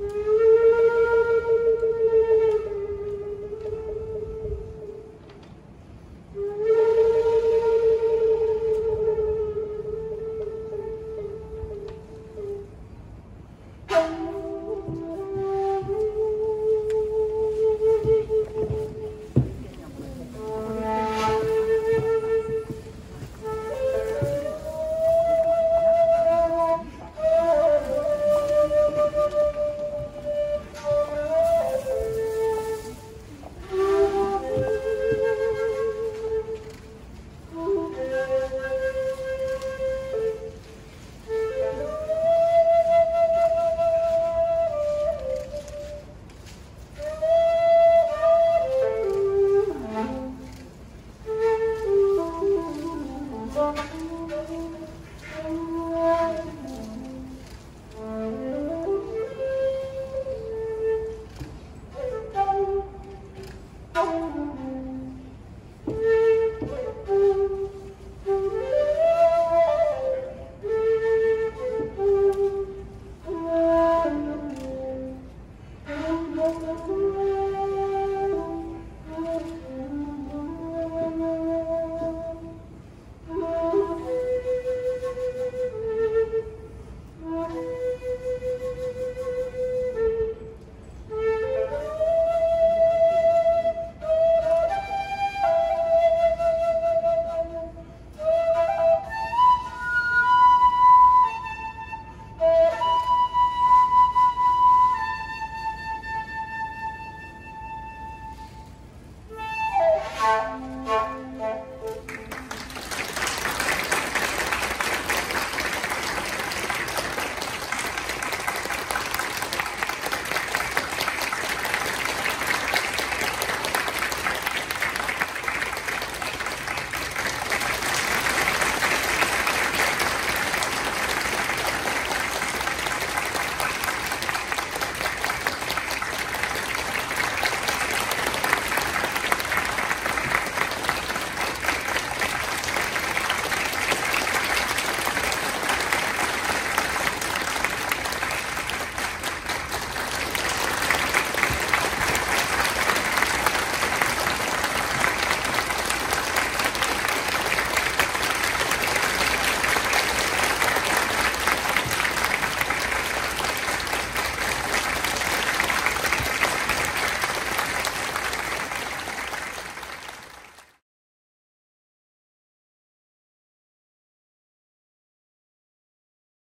Mm-hmm. Ciao!